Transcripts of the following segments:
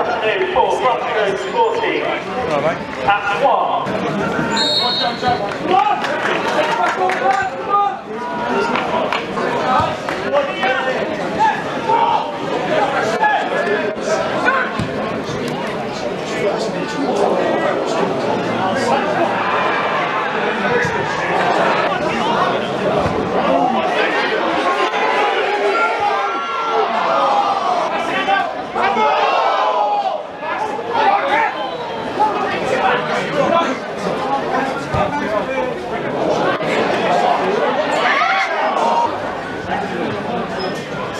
Afternoon, for Bromsgrove Sporting. Right. At 1. いただきます。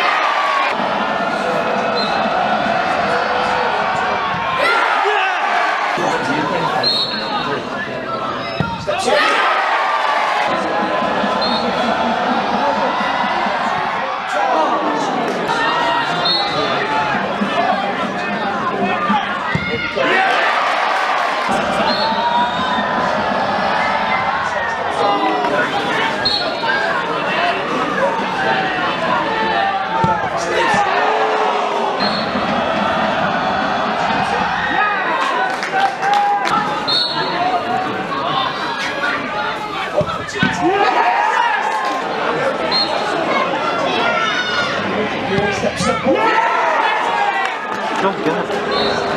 Step, step. Yeah! Good, good.